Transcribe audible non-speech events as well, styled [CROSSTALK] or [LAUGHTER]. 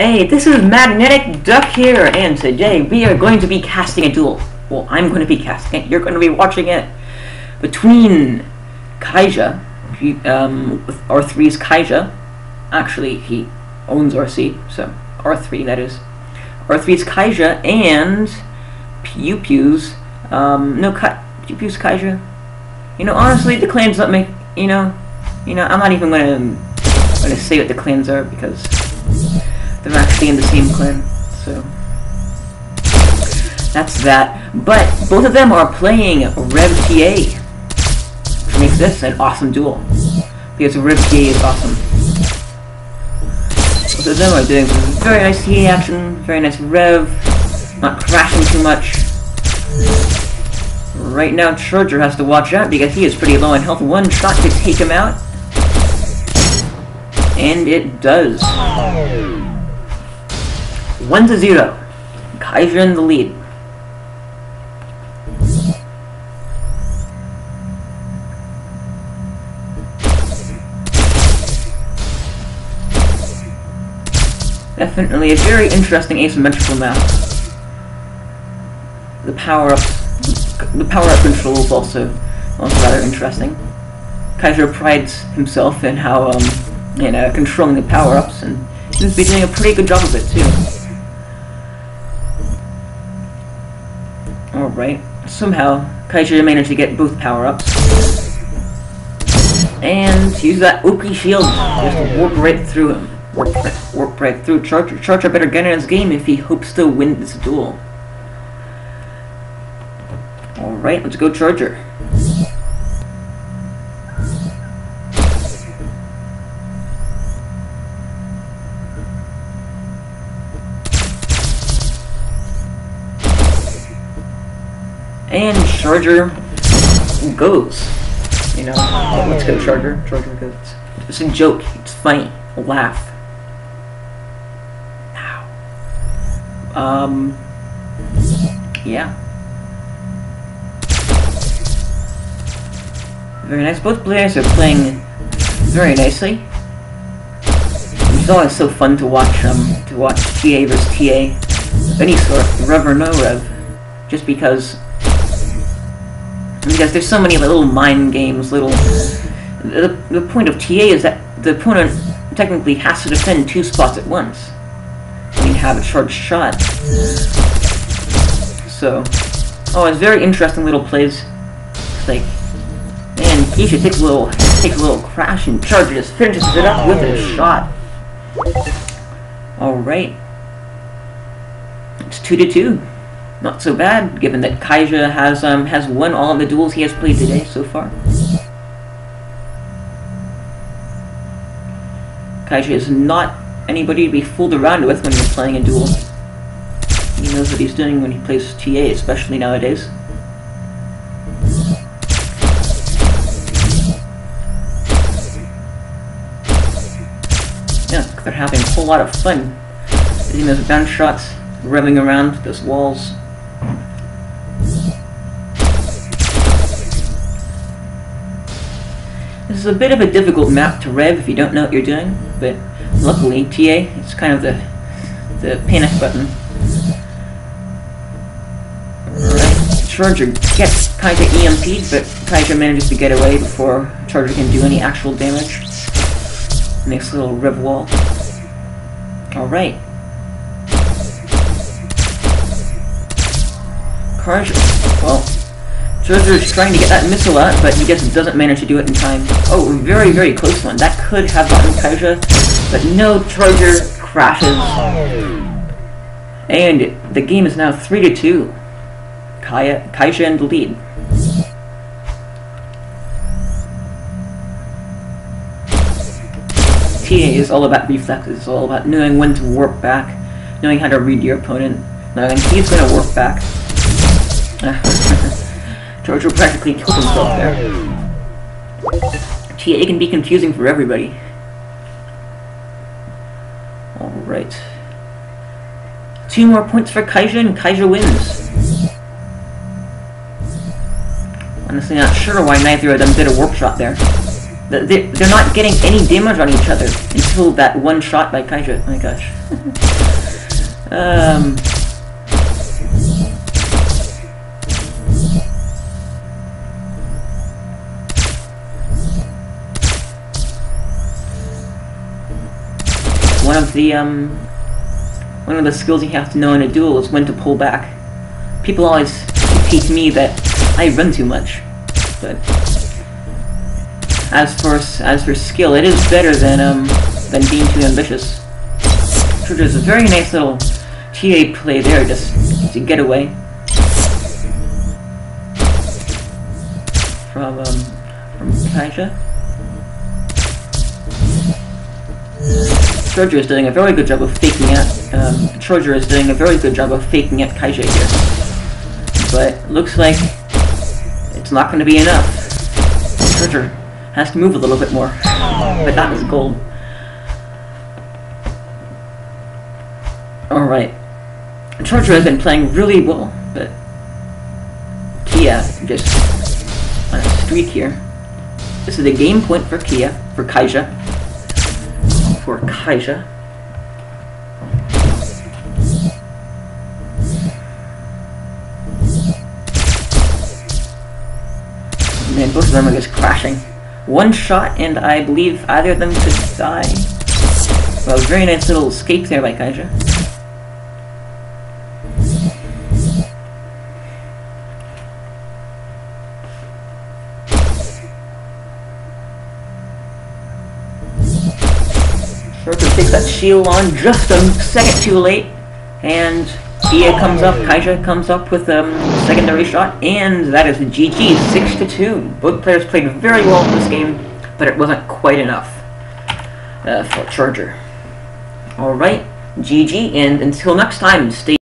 Hey, this is Magnetic Duck here, and today we are going to be casting a duel. Well, I'm going to be casting it, you're going to be watching it, between Kiya, um, R3's Kiya. Actually, he owns RC, so R3, that is. R3's Kiya and Pew Pew's, um, no, Ka Pew Pew's Kiya. You know, honestly, the clans don't make, you know, you know, I'm not even going to, going to say what the clans are, because they're actually in the same clan, so that's that. But both of them are playing Rev TA, which makes this an awesome duel because Rev TA is awesome. Both of them are doing some very nice TA action, very nice Rev, not crashing too much. Right now, Charger has to watch out because he is pretty low in health. One shot to take him out. And it does. 1 to 0. Kaiser in the lead. Definitely a very interesting asymmetrical map. The power up the power up controls also also rather interesting. Kaiser prides himself in how um in controlling the power ups and seems to be doing a pretty good job of it too. Alright, somehow Kiya managed to get both power-ups. And use that Oki shield just warp right through him. Warp, warp right through Charger. Charger better get in his game if he hopes to win this duel. Alright, let's go Charger. And Charger goes. You know, oh, let's go Charger. Charger goes. It's a joke. It's funny. Laugh. Um. Yeah. Very nice. Both players are playing very nicely. It's always so fun to watch um to watch TA versus TA, any sort, Rev or no Rev, just because because there's so many little mind games, little... The, the point of TA is that the opponent technically has to defend two spots at once. You have a charged shot. So... Oh, it's very interesting little plays. It's like... Man, Keisha takes a little takes a little crash and charges, finishes it up with a shot. Alright. It's 2 to 2 not so bad, given that Kiya has um has won all of the duels he has played today so far. Kiya is not anybody to be fooled around with when you're playing a duel. He knows what he's doing when he plays TA, especially nowadays. Yeah, they're having a whole lot of fun. Hitting those bounce shots, around those walls. This is a bit of a difficult map to rev if you don't know what you're doing, but luckily TA, it's kind of the the panic button. Charger gets kinda EMP'd, but Kiya manages to get away before Charger can do any actual damage. Nice little rev wall. Alright. Charger, well, Is trying to get that missile out, but he just doesn't manage to do it in time. Oh, very, very close one. That could have gotten Kiya, but no, Charger crashes. And the game is now 3 to 2. Kaya, Kiya in the lead. TA is all about reflexes, it's all about knowing when to warp back, knowing how to read your opponent, knowing he's going to warp back. Ah. [LAUGHS] Jojo practically killed himself there. TA can be confusing for everybody. Alright. Two more points for Kiya and Kiya wins. Honestly not sure why neither of them did a warp shot there. They- They're not getting any damage on each other until that one shot by Kiya. Oh my gosh. [LAUGHS] um. The um, one of the skills you have to know in a duel is when to pull back. People always teach me that I run too much, but as for as for skill, it is better than um than being too ambitious. So there's a very nice little TA play there, just to get away from um from Kiya. Troja is doing a very good job of faking out. Um, is doing a very good job of faking out Kiya here, but looks like it's not going to be enough. Troja has to move a little bit more, but that was gold. All right, Troja has been playing really well, but Kiya just on a streak here. This is a game point for Kiya for Kiya for Kiya. Man, both of them are just crashing. One shot, and I believe either of them could die. Well, very nice little escape there by Kiya. Shorter takes that shield on just a second too late, and Kiya comes up, Kiya comes up with a secondary shot, and that is GG, 6 to 2. Both players played very well in this game, but it wasn't quite enough uh, for Charger. Alright, GG, and until next time, stay